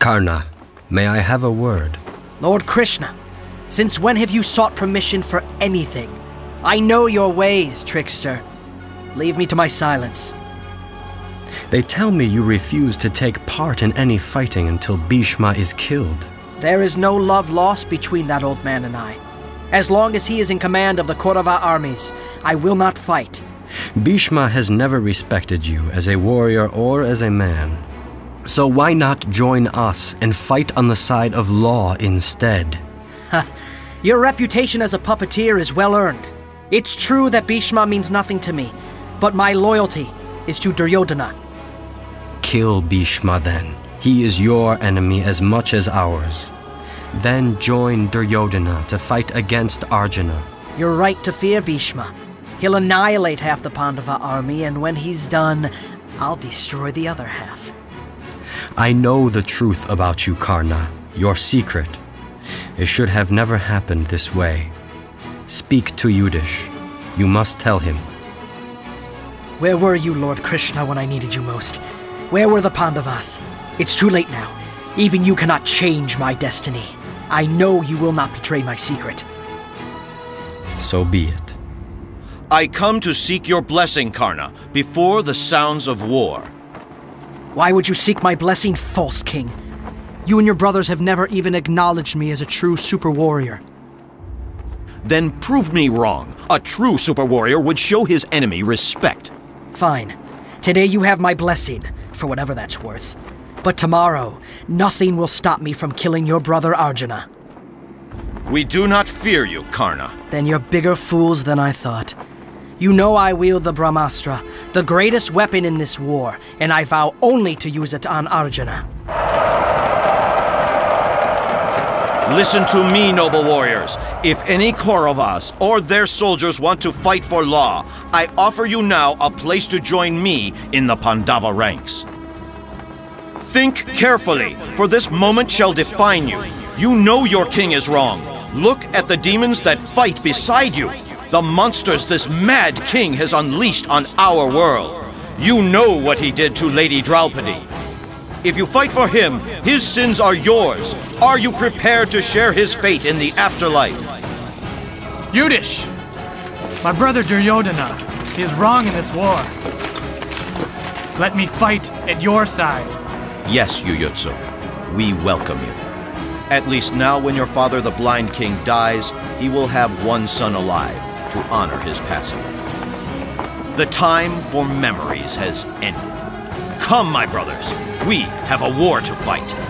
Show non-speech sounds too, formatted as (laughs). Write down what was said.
Karna, may I have a word? Lord Krishna, since when have you sought permission for anything? I know your ways, trickster. Leave me to my silence. They tell me you refuse to take part in any fighting until Bhishma is killed. There is no love lost between that old man and I. As long as he is in command of the Kaurava armies, I will not fight. Bhishma has never respected you as a warrior or as a man. So why not join us and fight on the side of law instead? (laughs) Your reputation as a puppeteer is well earned. It's true that Bhishma means nothing to me, but my loyalty is to Duryodhana. Kill Bhishma then. He is your enemy as much as ours. Then join Duryodhana to fight against Arjuna. You're right to fear Bhishma. He'll annihilate half the Pandava army, and when he's done, I'll destroy the other half. I know the truth about you, Karna, your secret. It should have never happened this way. Speak to Yudish. You must tell him. Where were you, Lord Krishna, when I needed you most? Where were the Pandavas? It's too late now. Even you cannot change my destiny. I know you will not betray my secret. So be it. I come to seek your blessing, Karna, before the sounds of war. Why would you seek my blessing, false king? You and your brothers have never even acknowledged me as a true super warrior. Then prove me wrong. A true super warrior would show his enemy respect. Fine. Today you have my blessing, for whatever that's worth. But tomorrow, nothing will stop me from killing your brother Arjuna. We do not fear you, Karna. Then you're bigger fools than I thought. You know I wield the Brahmastra, the greatest weapon in this war, and I vow only to use it on Arjuna. Listen to me, noble warriors. If any Kauravas or their soldiers want to fight for law, I offer you now a place to join me in the Pandava ranks. Think carefully, for this moment shall define you. You know your king is wrong. Look at the demons that fight beside you, the monsters this mad king has unleashed on our world. You know what he did to Lady Draupadi. If you fight for him, his sins are yours. Are you prepared to share his fate in the afterlife? Yudish! My brother Duryodhana, he is wrong in this war. Let me fight at your side. Yes, Yuyutsu. We welcome you. At least now when your father, the Blind King, dies, he will have one son alive to honor his passing. The time for memories has ended. Come, my brothers. We have a war to fight.